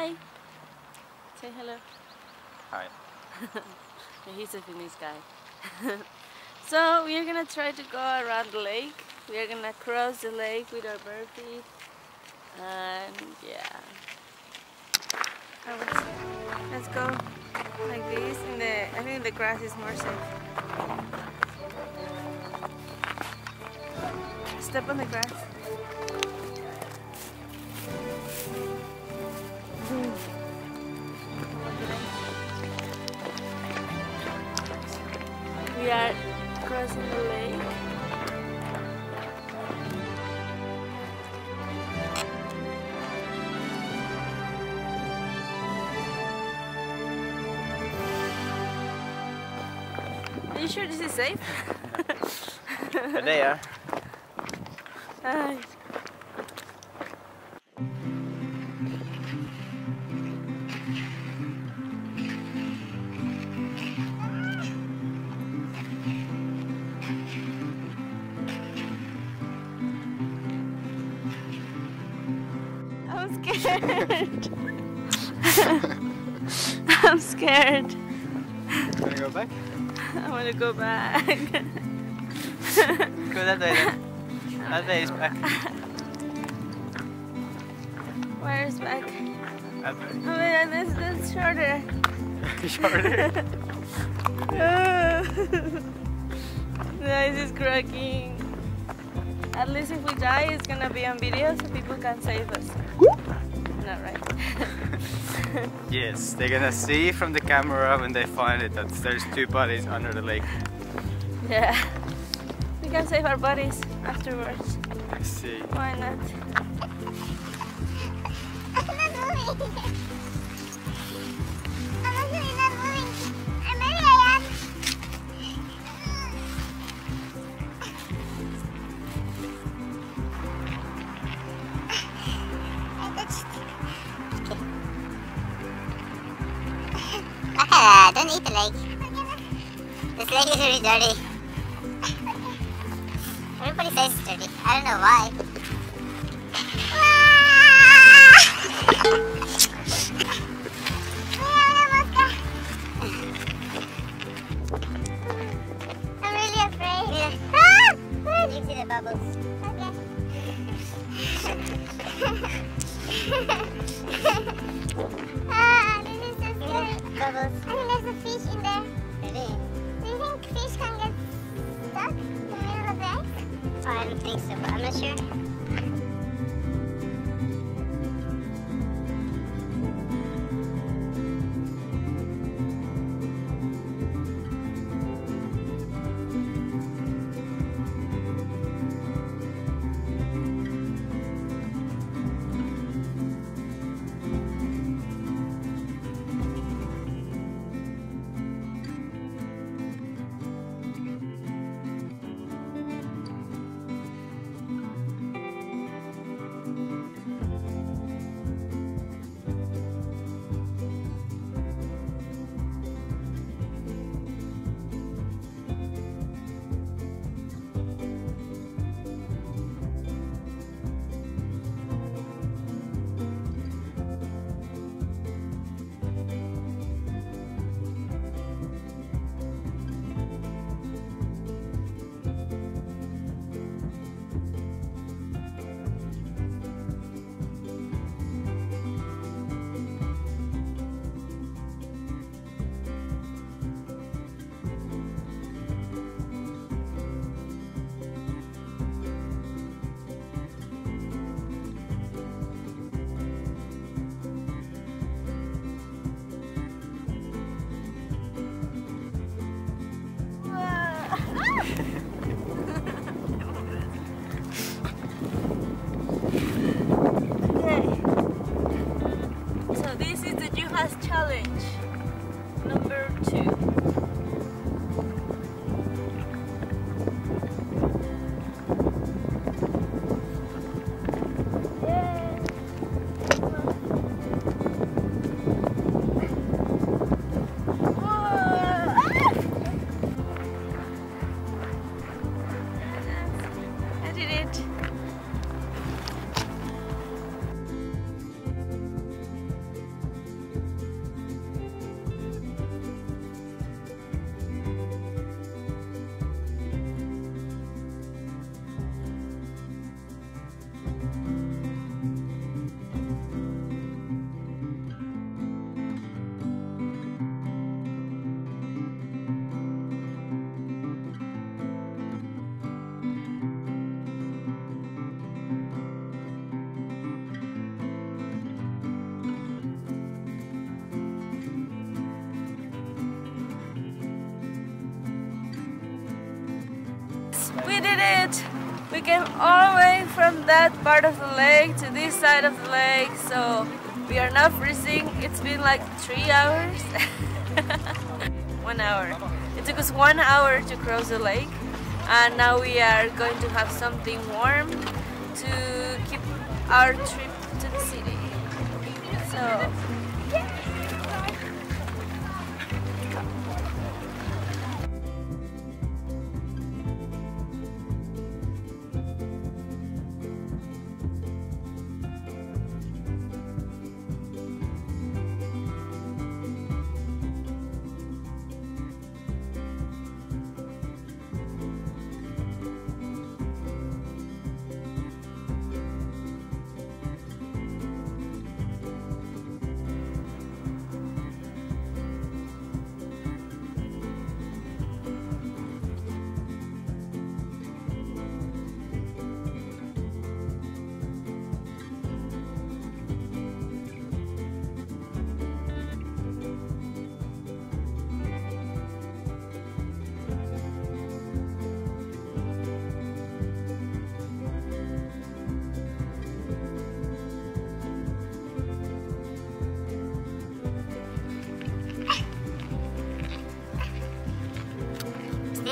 Hi. Say hello. Hi. Yeah, He's a Finnish guy. so we're gonna try to go around the lake. We're gonna cross the lake with our bare feet. And yeah. I would say, let's go like this. In the I think the grass is more safe. Step on the grass. We are crossing the lake. Are you sure this is safe? Det I'm scared. I'm scared. Wanna go back? I want to go back. Go that way then. That way is back. Where's back? That way. Oh yeah, this this shorter. Shorter. Oh. This is cracking. At least if we die, it's gonna be on video so people can save us. Not right. Yes, they're gonna see from the camera when they find it that there's two bodies under the lake. yeah. We can save our bodies afterwards. I see. Why not? Ah, don't eat the leg. This leg is really dirty. Everybody says it's dirty. I don't know why. Ah, this is so scary. Bubbles. I think there's a fish in there. Really? Do you think fish can get stuck in the middle of the ice? Oh, I don't think so, came all the way from that part of the lake to this side of the lake, so we are not freezing. It's been like three hours. one hour. It took us one hour to cross the lake, and now we are going to have something warm to keep our trip to the city. So.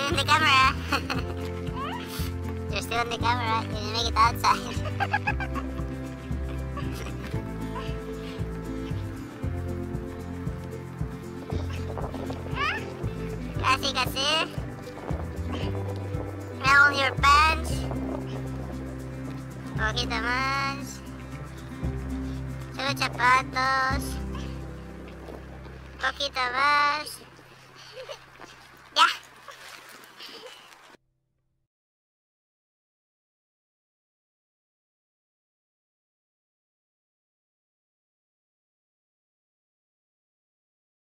In the camera. You're still in the camera. You didn't make it outside. kasi kasi. Round your pants. Okay naman. Sulot sapatos. Okay naman.